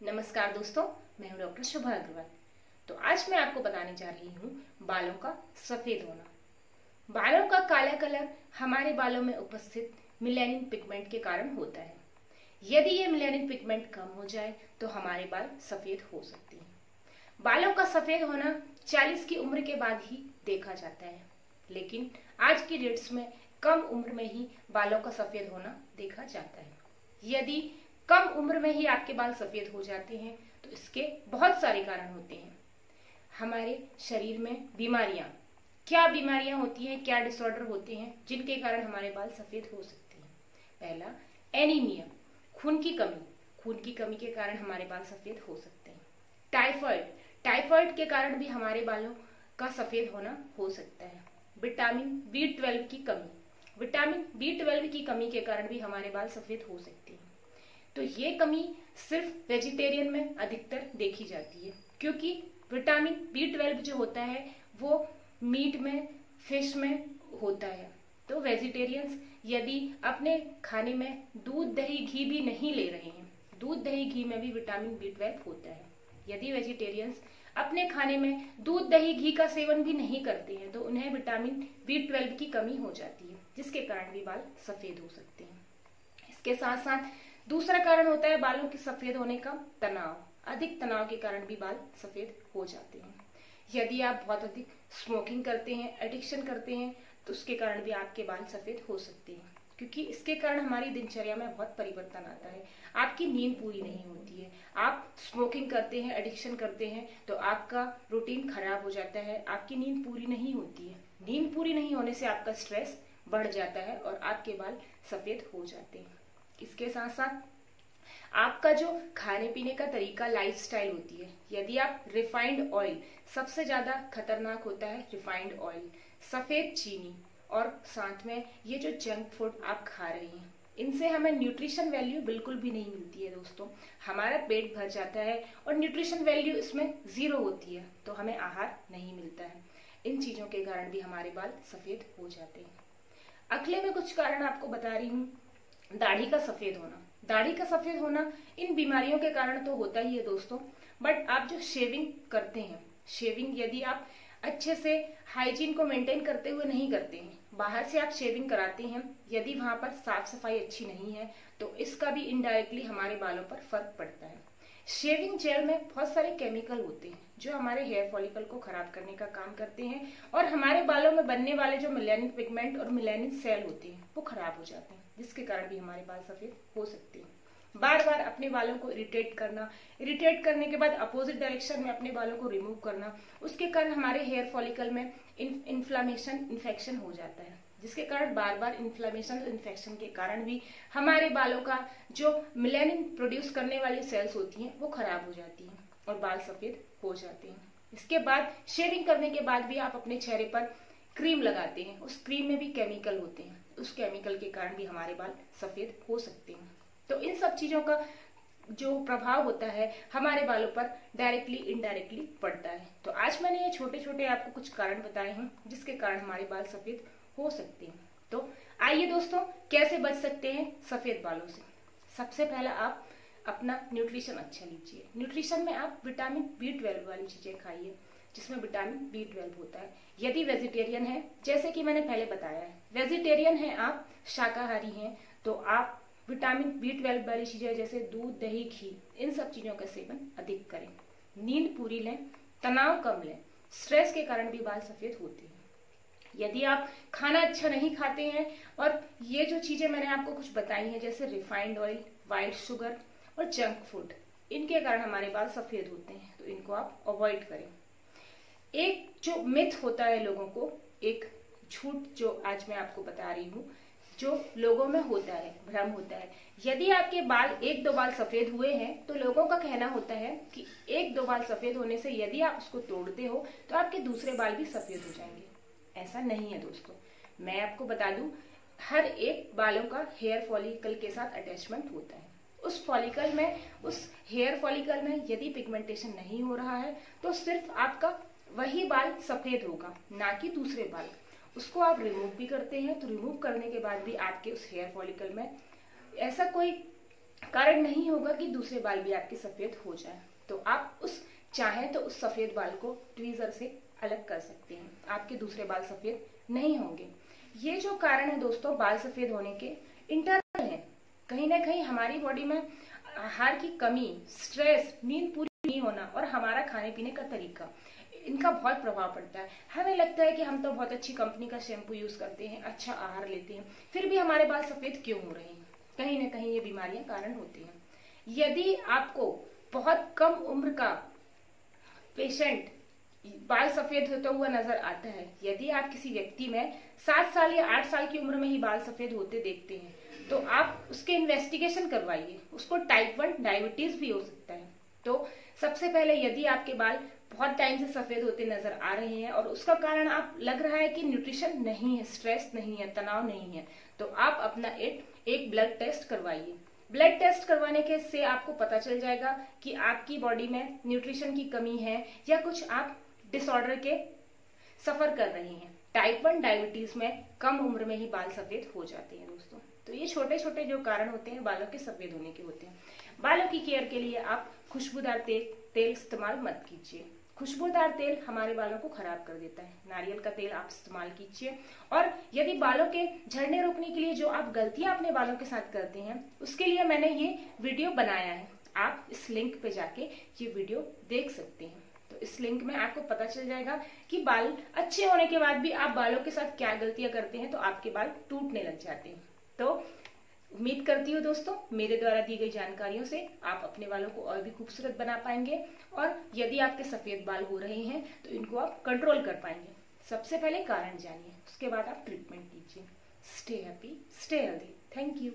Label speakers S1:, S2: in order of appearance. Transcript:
S1: नमस्कार दोस्तों, मैं हूँ डॉक्टर शुभा अग्रवाल। तो आज मैं आपको बताने जा रही हूँ बालों का सफ़ेद होना। बालों का काला कलर हमारे बालों में उपस्थित मिलेनिन पिगमेंट के कारण होता है। यदि ये मिलेनिन पिगमेंट कम हो जाए तो हमारे बाल सफ़ेद हो सकते हैं। बालों का सफ़ेद होना 40 की उम्र के बाद ही देखा जाता है, लेकिन आज की डेट्स में कम उम्र में ही बालों का सफ़ेद होना देखा जाता है। यदि कम उम्र में ही आपके बाल सफ़ेद हो जाते हैं तो इसके बहुत सारे कारण होते हैं। हमारे शरीर में बीमारियाँ। क्या बीमारियाँ होती हैं, क्या डिसऑर्डर होते हैं, जिनके कारण हमारे बाल सफ़ेद हो सकते हैं? पहला एनीमिया खून की कमी। खून की कमी के कारण हमारे बाल सफ़ेद हो सकते हैं। टाइफॉइड टाइफॉइड के कारण भी हमारे बालों का सफ़ेद होना हो सकता है। विटामिन बी ट्वेल्व की कमी। विटामिन बी ट्वेल्व की कमी के कारण भी हमारे बाल सफ़ेद हो सकते हैं। तो ये कमी सिर्फ़ वेजिटेरियन में अधिकतर देखी जाती है, क्योंकि विटामिन बी ट्वेल्व जो होता है, वो मीट में फ़िश में होता है। तो वेजिटेरियंस यदि अपने खाने में दूध, दही, घी भी नहीं ले रहे हैं, दूध, दही, घी में भी विटामिन बी ट्वेल्व होता है। यदि वेजिटेरियंस अपने खाने में दूध, दही, घी का सेवन भी नहीं करते हैं तो उन्हें विटामिन बी ट्वेल्व की कमी हो जाती है, जिसके कारण भी बाल सफ़ेद हो सकते हैं। इसके साथ साथ दूसरा कारण होता है बालों के सफ़ेद होने का तनाव। अधिक तनाव के कारण भी बाल सफ़ेद हो जाते हैं। यदि आप बहुत अधिक स्मोकिंग करते हैं एडिक्शन करते हैं तो उसके कारण भी आपके बाल सफ़ेद हो सकते हैं। क्योंकि इसके कारण हमारी दिनचर्या में बहुत परिवर्तन आता है। आपकी नींद पूरी नहीं होती है। आप स्मोकिंग करते हैं एडिक्शन करते हैं तो आपका रूटीन खराब हो जाता है। आपकी नींद पूरी नहीं होती है। नींद पूरी नहीं होने से आपका स्ट्रेस बढ़ जाता है और आपके बाल सफ़ेद हो जाते हैं। इसके साथ साथ आपका जो खाने पीने का तरीका लाइफस्टाइल होती है, यदि आप रिफाइंड ऑयल सबसे ज़्यादा खतरनाक होता है रिफाइंड ऑयल सफ़ेद चीनी और साथ में ये जो जंक फ़ूड आप खा रहे हैं, इनसे हमें न्यूट्रिशन वैल्यू बिल्कुल भी नहीं मिलती है दोस्तों। हमारा पेट भर जाता है और न्यूट्रिशन वैल्यू इसमें ज़ीरो होती है तो हमें आहार नहीं मिलता है। इन चीज़ों के कारण भी हमारे बाल सफ़ेद हो जाते हैं। अगले में कुछ कारण आपको बता रही हूँ। दाढ़ी का सफ़ेद होना। दाढ़ी का सफ़ेद होना इन बीमारियों के कारण तो होता ही है दोस्तों बट आप जो शेविंग करते हैं शेविंग यदि आप अच्छे से हाइजीन को मेंटेन करते हुए नहीं करते हैं, बाहर से आप शेविंग कराते हैं, यदि वहाँ पर साफ़ सफ़ाई अच्छी नहीं है तो इसका भी इनडायरेक्टली हमारे बालों पर फ़र्क पड़ता है। शेविंग जेल में बहुत सारे केमिकल होते हैं, जो हमारे हेयर फॉलिकल को खराब करने का काम करते हैं और हमारे बालों में बनने वाले जो मिलेनिक पिगमेंट और मिलेनिक सेल होते हैं, वो खराब हो जाते हैं, जिसके कारण भी हमारे बाल सफ़ेद हो सकते हैं। बार बार अपने बालों को इरिटेट करना इरिटेट करने के बाद अपोजिट डायरेक्शन में अपने बालों को रिमूव करना, उसके कारण हमारे हेयर फॉलिकल में इन्फ्लामेशन इन्फेक्शन हो जाता है। जिसके कारण बार बार इन्फ्लामेशन इन्फेक्शन के कारण भी हमारे बालों का जो मिलेनिन प्रोड्यूस करने वाली सेल्स होती हैं, वो खराब हो जाती हैं और बाल सफ़ेद हो जाते हैं। इसके बाद शेविंग करने के बाद भी आप अपने चेहरे पर क्रीम लगाते हैं। उस क्रीम में भी केमिकल होते हैं। उस केमिकल के कारण भी हमारे बाल सफ़ेद हो सकते हैं। तो इन सब चीज़ों का जो प्रभाव होता है, हमारे बालों पर डायरेक्टली इनडायरेक्टली पड़ता है। तो आज मैंने ये छोटे छोटे आपको कुछ कारण बताए हैं, जिसके कारण हमारे बाल सफ़ेद हो सकते हैं। तो आइए दोस्तों, कैसे बच सकते हैं सफ़ेद बालों से? सबसे पहला आप अपना न्यूट्रिशन अच्छा लीजिए। न्यूट्रिशन में आप विटामिन बी ट्वेल्व वाली चीज़ें खाइए, जिसमें विटामिन बी ट्वेल्व होता है। यदि वेजिटेरियन है, जैसे कि मैंने पहले बताया है वेजिटेरियन है आप, शाकाहारी हैं तो आप विटामिन बी ट्वेल्व वाली चीज़ें जैसे दूध, दही, घी, इन सब चीज़ों का सेवन अधिक करें। नींद पूरी लें, तनाव कम लें। स्ट्रेस के कारण भी बाल सफ़ेद होते हैं। यदि आप खाना अच्छा नहीं खाते हैं, और ये जो चीज़ें मैंने आपको कुछ बताई हैं, जैसे रिफाइंड ऑयल व्हाइट शुगर और जंक फ़ूड इनके कारण हमारे बाल सफ़ेद होते हैं तो इनको आप अवॉइड करें। एक जो मिथ होता है लोगों को, एक झूठ जो आज मैं आपको बता रही हूँ, जो लोगों में होता है, भ्रम होता है। यदि आपके बाल एक दो बाल सफ़ेद हुए हैं तो लोगों का कहना होता है कि एक दो बाल सफ़ेद होने से यदि आप उसको तोड़ते हो तो आपके दूसरे बाल भी सफ़ेद हो जाएँगे। ऐसा नहीं है दोस्तों। मैं आपको बता दूँ, हर एक बालों का हेयर फॉलिकल के साथ अटैचमेंट होता है। उस फॉलिकल में, उस हेयर फॉलिकल में यदि पिगमेंटेशन नहीं हो रहा है तो सिर्फ़ आपका वही बाल सफ़ेद होगा, ना कि दूसरे बाल। उसको आप रिमूव भी करते हैं तो रिमूव करने के बाद भी आपके उस हेयर फॉलिकल में ऐसा कोई कारण नहीं होगा कि दूसरे बाल भी आपके सफ़ेद हो जाए। तो आप उस चाहें तो उस सफ़ेद बाल को ट्वीजर से अलग कर सकते हैं। आपके दूसरे बाल सफ़ेद नहीं होंगे। ये जो कारण है दोस्तों, बाल सफ़ेद होने के इंटरनल है। कहीं ना कहीं हमारी बॉडी में आहार की कमी स्ट्रेस नींद पूरी नहीं होना और हमारा खाने पीने का तरीका, इनका बहुत प्रभाव पड़ता है। हमें लगता है कि हम तो बहुत अच्छी कंपनी का शैम्पू यूज़ करते हैं अच्छा आहार लेते हैं, फिर भी हमारे बाल सफ़ेद क्यों हो रहे हैं? कहीं ना कहीं ये बीमारियाँ कारण होती हैं। यदि आपको बहुत कम उम्र का पेशेंट बाल सफ़ेद होता हुआ नज़र आता है। यदि आप किसी व्यक्ति में सात साल या आठ साल की उम्र में ही बाल सफ़ेद होते देखते हैं तो आप उसके इन्वेस्टिगेशन करवाइए। उसको टाइप वन डायबिटीज़ भी हो सकता है। तो सबसे पहले यदि आपके बाल बहुत टाइम से सफ़ेद होते नज़र आ रहे हैं और उसका कारण आप लग रहा है कि न्यूट्रिशन नहीं है स्ट्रेस नहीं है तनाव नहीं है तो आप अपना एक, एक ब्लड टेस्ट करवाइए। ब्लड टेस्ट करवाने के से आपको पता चल जाएगा कि आपकी बॉडी में न्यूट्रिशन की कमी है या कुछ आप डिसऑर्डर के सफ़र कर रहे हैं। टाइप वन डायबिटीज़ में कम उम्र में ही बाल सफ़ेद हो जाते हैं दोस्तों। तो ये छोटे छोटे जो कारण होते हैं, बालों के सफ़ेद होने के होते हैं। बालों की केयर के लिए आप खुशबूदार तेल तेल इस्तेमाल मत कीजिए। खुशबूदार तेल हमारे बालों को खराब कर देता है। नारियल का तेल आप इस्तेमाल कीजिए। और यदि बालों के झड़ने रोकने के लिए जो आप गलतियाँ अपने बालों के साथ करते हैं, उसके लिए मैंने ये वीडियो बनाया है। आप इस लिंक पे जाके ये वीडियो देख सकते हैं। तो इस लिंक में आपको पता चल जाएगा कि बाल अच्छे होने के बाद भी आप बालों के साथ क्या गलतियाँ करते हैं तो आपके बाल टूटने लग जाते हैं। तो उम्मीद करती हूँ दोस्तों, मेरे द्वारा दी गई जानकारियों से आप अपने बालों को और भी खूबसूरत बना पाएँगे और यदि आपके सफ़ेद बाल हो रहे हैं तो इनको आप कंट्रोल कर पाएँगे। सबसे पहले कारण जानिए, उसके बाद आप ट्रीटमेंट कीजिए। Stay happy stay healthy thank you